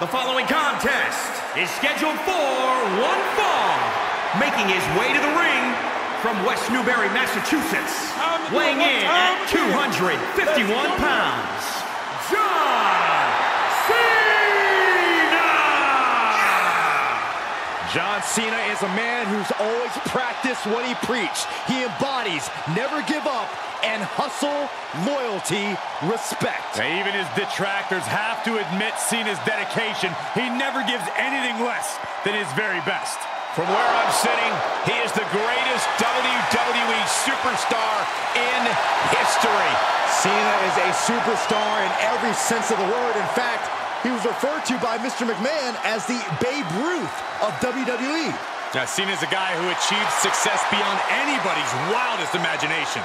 The following contest is scheduled for one fall. Making his way to the ring from West Newbury, Massachusetts, weighing in at 251 pounds, John Cena is a man who's always practiced what he preached. He embodies never give up and hustle, loyalty, respect. Now, even his detractors have to admit Cena's dedication. He never gives anything less than his very best. From where I'm sitting, he is the greatest WWE superstar in history. Cena is a superstar in every sense of the word. In fact, he was referred to by Mr. McMahon as the Babe Ruth of WWE. Now, seen as a guy who achieved success beyond anybody's wildest imagination.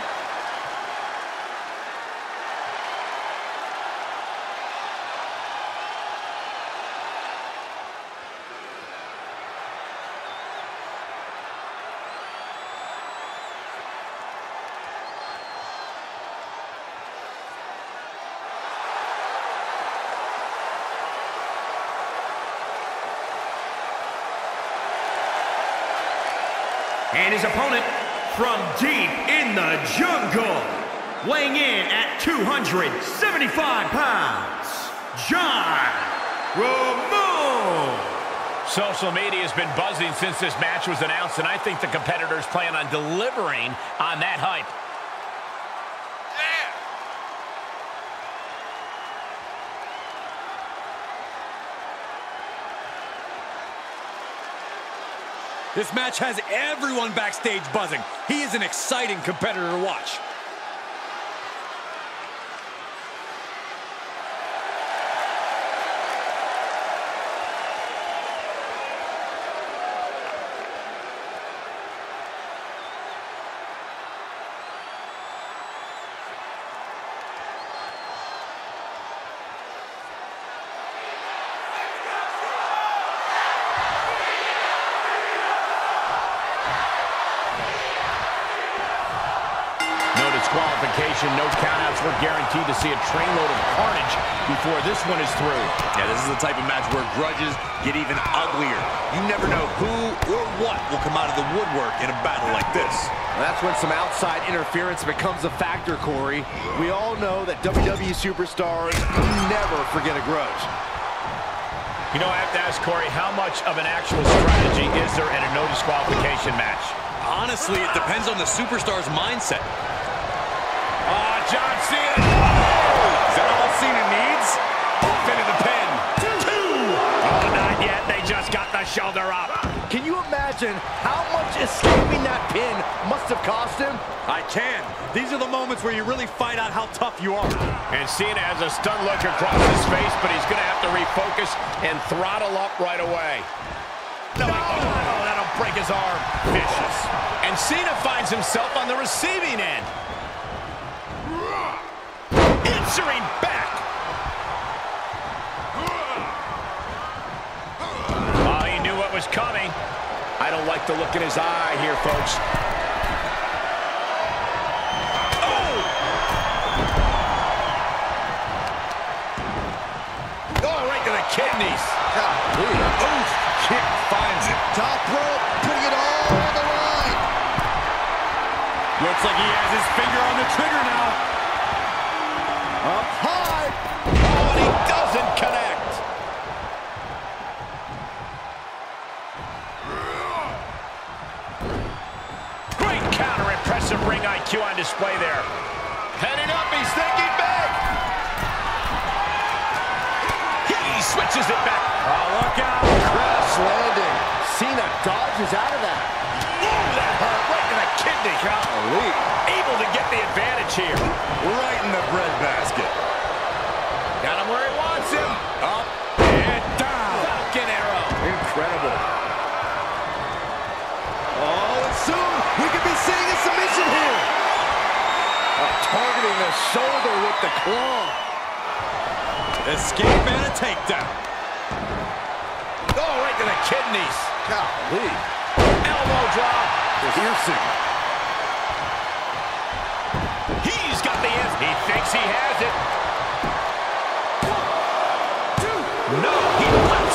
And his opponent from deep in the jungle, weighing in at 275 pounds, John Ramon. Social media has been buzzing since this match was announced, and I think the competitors plan on delivering on that hype. This match has everyone backstage buzzing. He is an exciting competitor to watch. Disqualification, no countouts. We're guaranteed to see a trainload of carnage before this one is through. Yeah, this is the type of match where grudges get even uglier. You never know who or what will come out of the woodwork in a battle like this. That's when some outside interference becomes a factor, Corey. We all know that WWE superstars never forget a grudge. You know, I have to ask Corey, how much of an actual strategy is there in a no disqualification match? Honestly, it depends on the superstar's mindset. Ah, John Cena. Is that all Cena needs? Off into the pin. Two. Oh, not yet. They just got the shoulder up. Can you imagine how much escaping that pin must have cost him? I can. These are the moments where you really find out how tough you are. And Cena has a stunned look across his face, but he's going to have to refocus and throttle up right away. No, oh, that'll break his arm. Vicious. And Cena finds himself on the receiving end. Answering back. Oh, he knew what was coming. I don't like the look in his eye here, folks. Oh, right to the kidneys. Oof, kick finds it. Top rope, putting it all on the line. Looks like he has his finger on the trigger now. Up high. Oh, and he doesn't connect. Great counter, impressive ring IQ on display there. Heading up, he's thinking big. He switches it back. Oh, look out. Escape and a takedown. Oh, right to the kidneys. Golly. Elbow drop. Piercing. He's got the end. He thinks he has it. No, he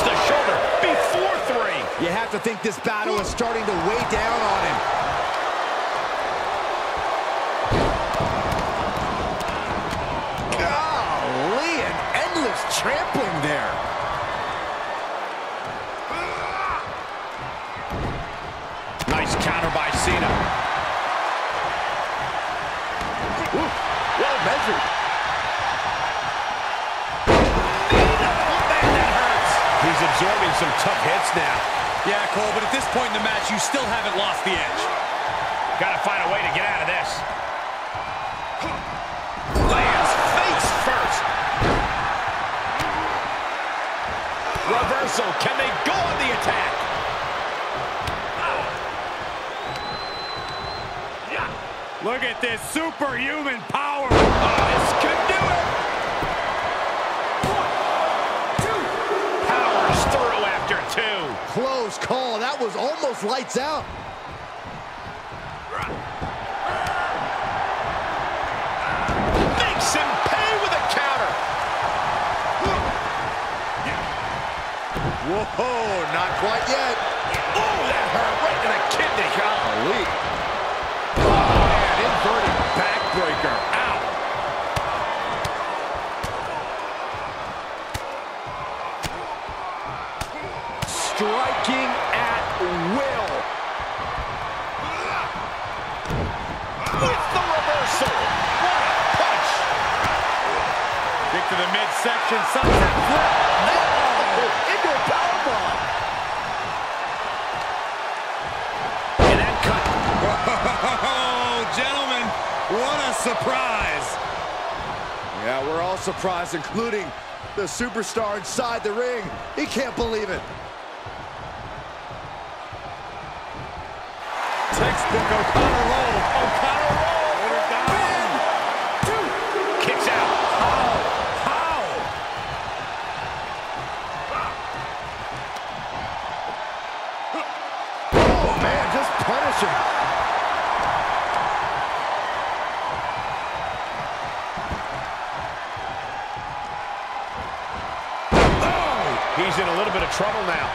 the shoulder before three. You have to think this battle is starting to weigh down on trampling there. Nice counter by Cena. Ooh, well measured. He's absorbing some tough hits now. Yeah, Cole, but at this point in the match, you still haven't lost the edge. Got to find a way to get out of this. Reversal. Can they go on the attack? Look at this superhuman power. Oh, this could do it. Powers through after two. Close call. That was almost lights out. Whoa, not quite yet. Oh, that hurt right in the kidney. Golly. Oh, man, inverted backbreaker. Ow. Striking at will. With the reversal. What a punch. Kick to the midsection, sunset flip. Into a powerbomb. And that cut. Oh, gentlemen, what a surprise. Yeah, we're all surprised, including the superstar inside the ring. He can't believe it. Textbook O'Connor roll. O'Connor roll. He's in a little bit of trouble now.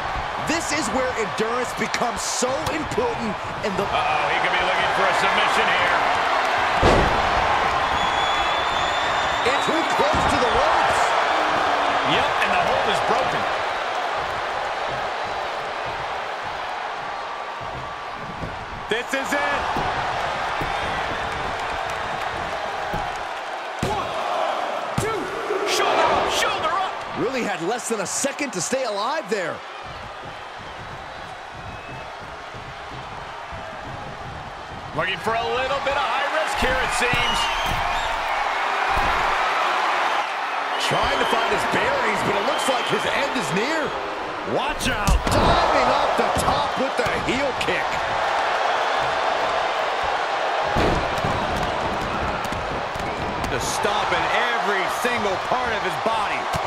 This is where endurance becomes so important in the... Uh-oh, he could be looking for a submission here. Really had less than a second to stay alive there. Looking for a little bit of high risk here, it seems. Trying to find his bearings, but it looks like his end is near. Watch out. Diving off the top with the heel kick. Just stomping every single part of his body.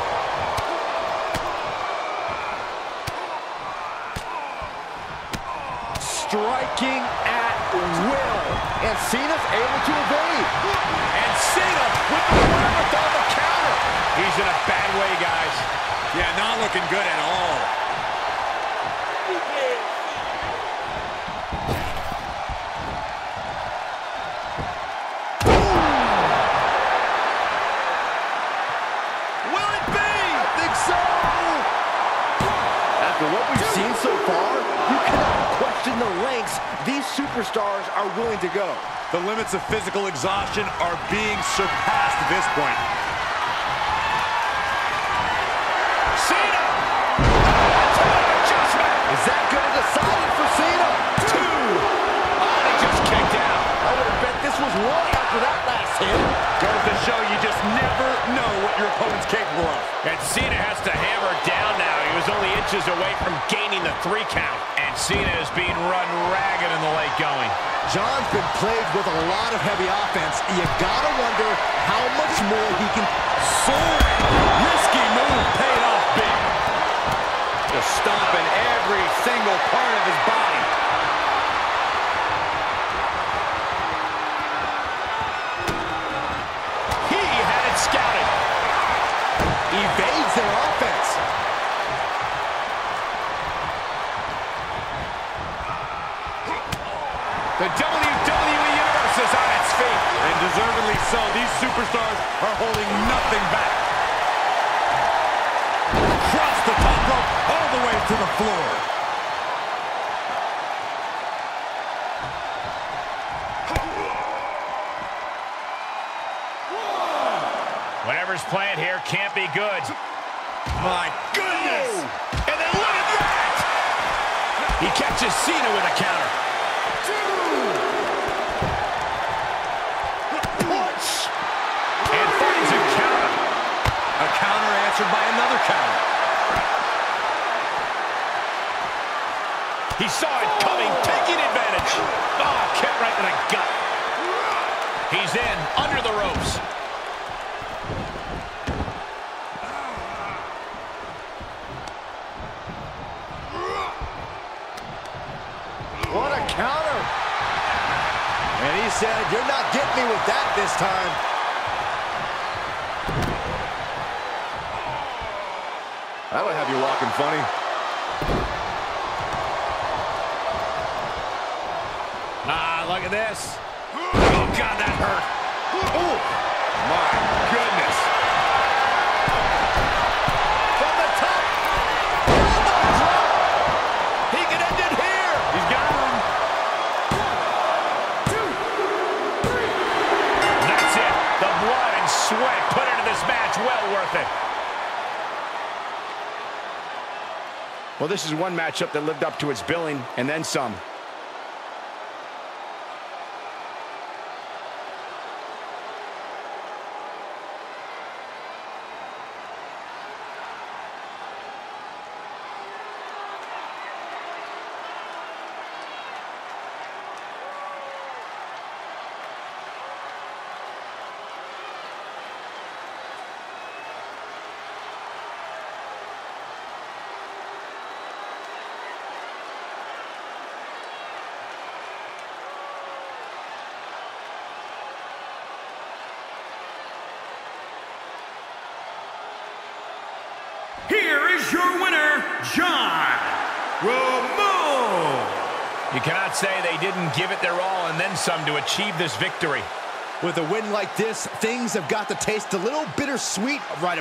Striking at will. And Cena's able to evade. And Cena with the wherewithal to counter. He's in a bad way, guys. Yeah, not looking good at all. The lengths these superstars are willing to go. The limits of physical exhaustion are being surpassed at this point. Cena! Attitude Adjustment! Is that going to decide it for Cena? Two! Oh, he just kicked out. I would have bet this was one after that last hit. Goes to show you just never know what your opponent's capable of. And Cena has to hammer down now. He was only inches away from gaining the three count. And Cena is being run ragged in the late going. John's been plagued with a lot of heavy offense. You gotta wonder how much more he can... Soaring. Risky move paid off big. Just stomping every single part of his body. He had it scouted. Evades so. These superstars are holding nothing back. Across the top rope, all the way to the floor. Whatever's playing here can't be good. My goodness! And then look at that! He catches Cena with a counter. Answered by another counter. He saw it coming, taking advantage. Oh, kick right to the gut. He's in, under the ropes. What a counter! And he said, you're not getting me with that this time. That'll have you walking funny. Ah, look at this. Oh, God, that hurt. Oh, my this is one matchup that lived up to its billing and then some. Here is your winner, John Ramone. You cannot say they didn't give it their all and then some to achieve this victory. With a win like this, things have got to taste a little bittersweet right